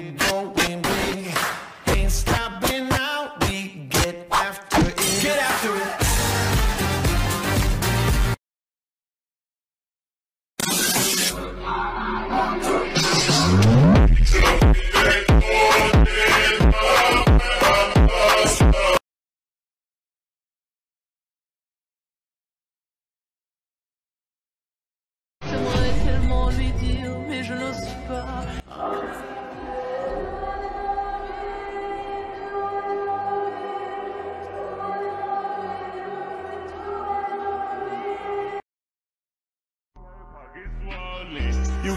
we're going big. Ain't stopping now, we get after it. Get after it.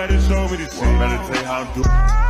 better show me the shit. Better tell say how to.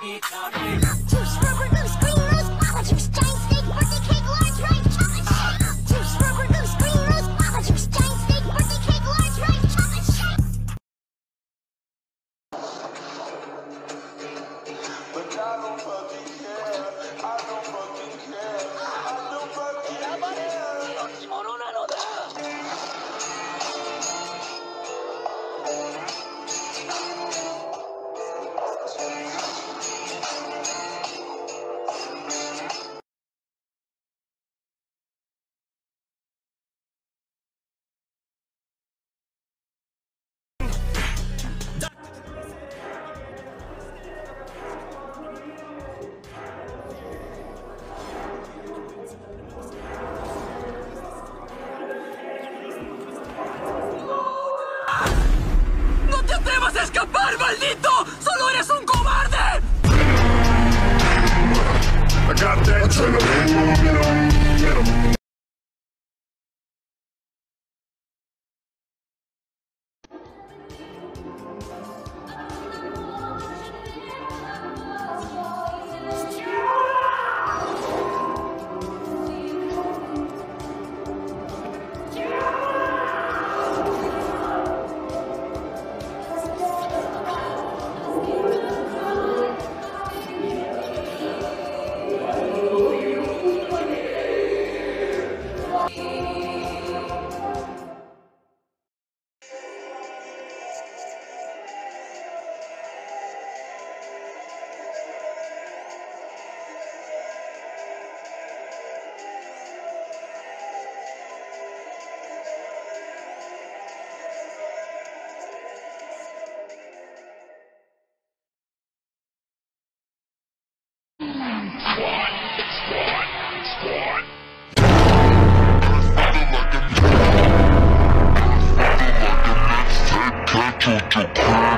Just never to prepare.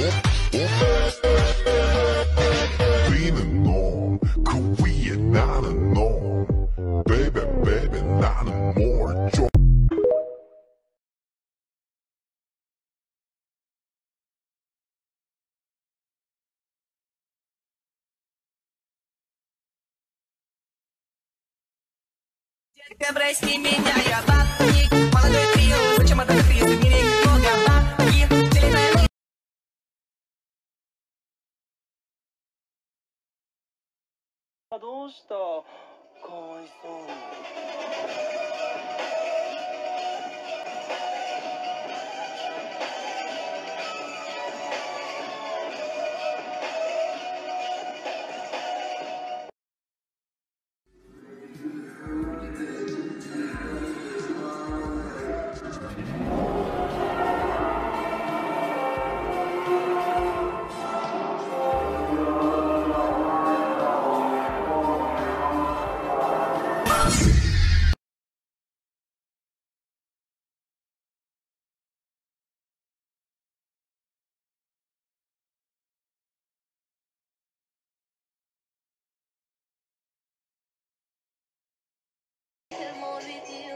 Don't прости меня, я бабник. どうした？かわいそうに。acredito.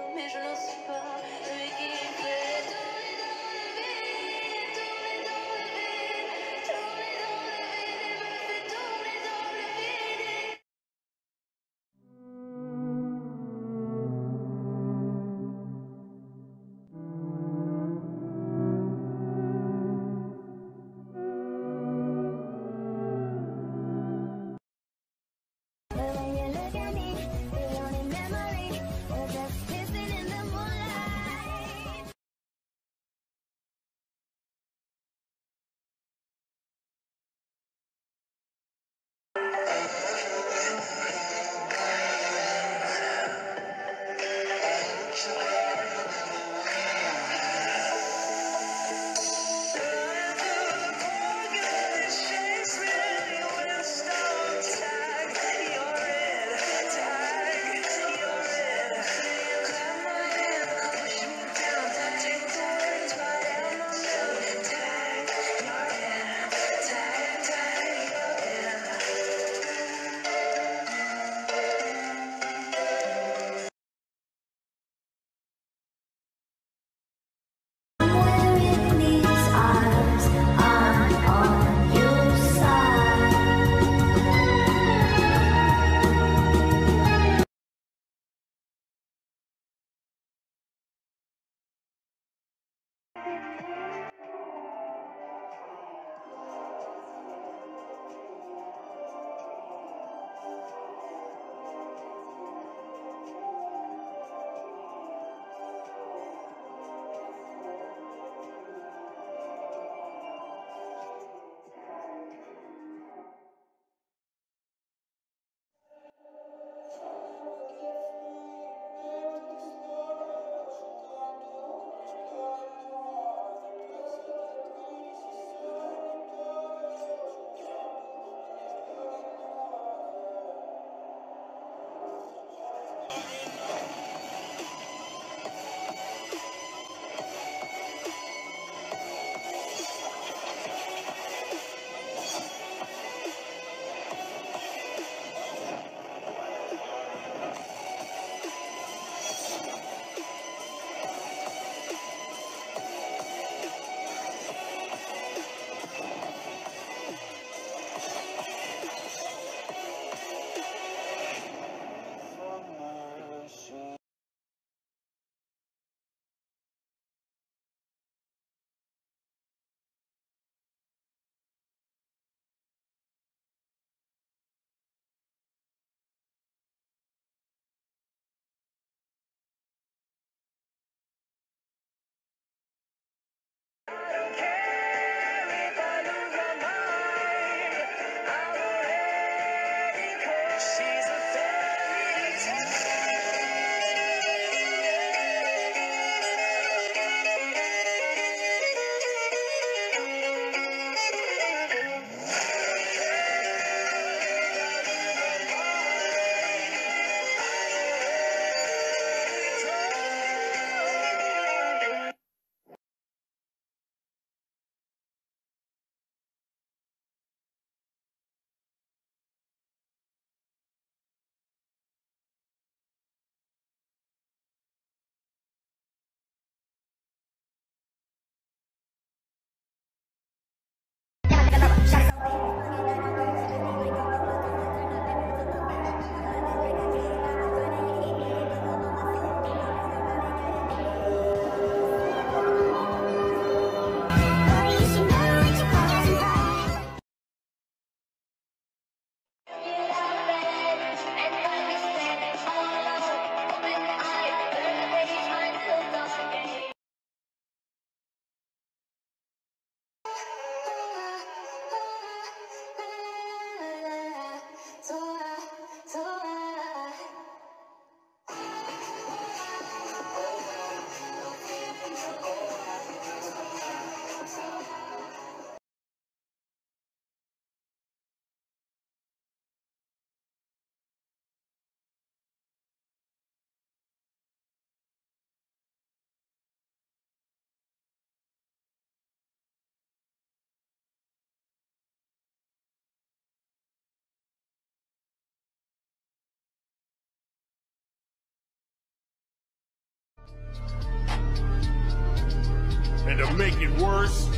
And to make it worse,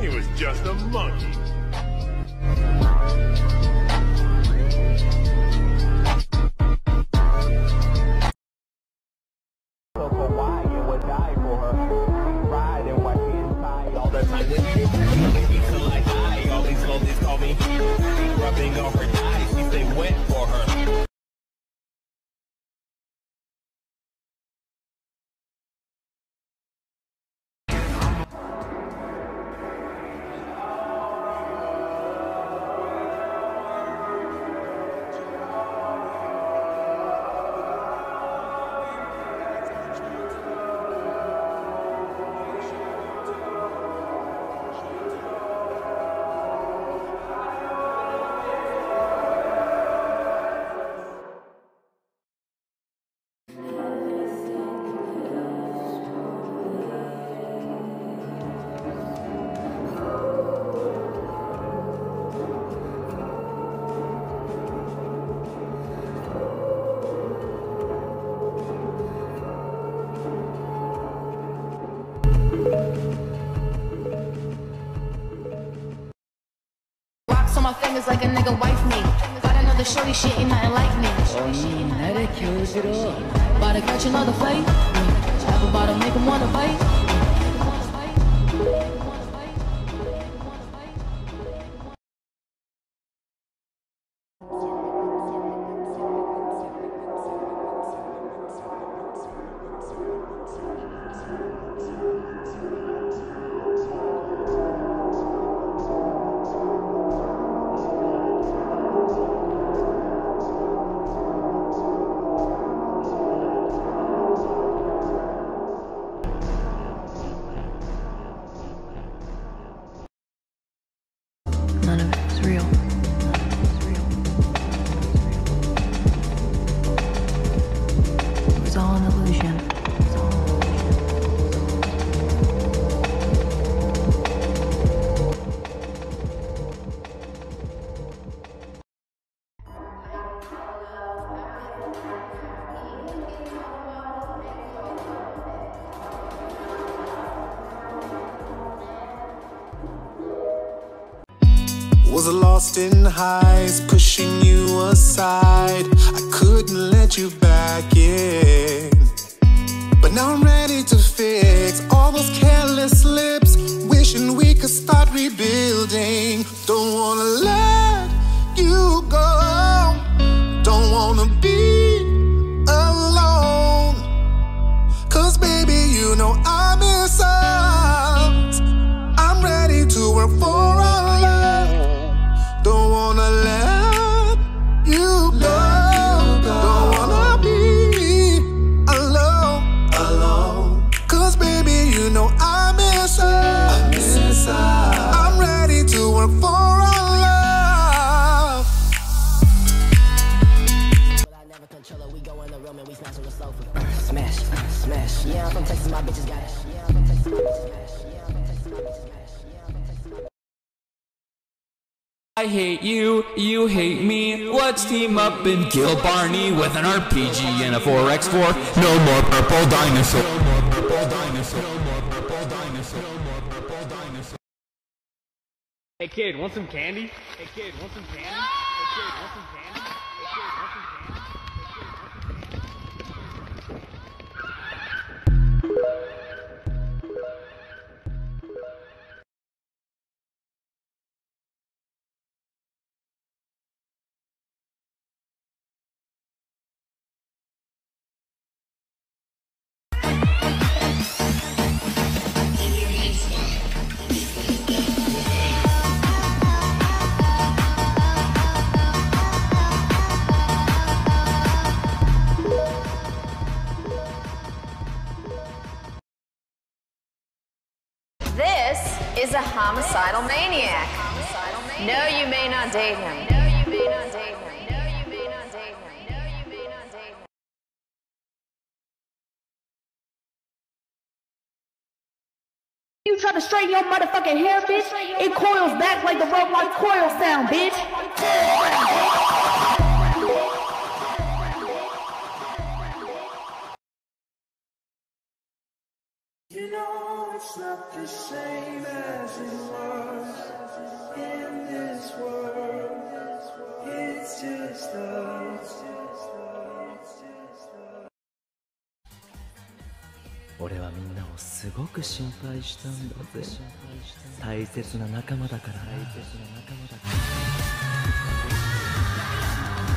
he was just a monkey. niggas like a nigga wife me. got another shorty But I know the shorty shit ain't nothing like me. Gotta catch another fight. Have a bottle, make him wanna bite. Slips. Wishing we could start rebuilding. Don't wanna let Yeah, I'm from Texas. My bitches got it. I hate you, you hate me. Let's team up and kill Barney with an RPG and a 4x4. No more purple dinosaur. No more purple dinosaur. No more purple dinosaur. No more purple dinosaur. Hey kid, want some candy? Hey kid, want some candy? Hey kid, want some candy? Hey kid, want some candy? Is a homicidal maniac. No, you may not date him. No, you may not date. You try to straighten your motherfucking hair, bitch? It coils back like the robot coil sound, bitch. You know the same as it was in this world. It's just us. 俺はみんなをすごく心配したんだぜ大切な仲間だから大切な仲間だから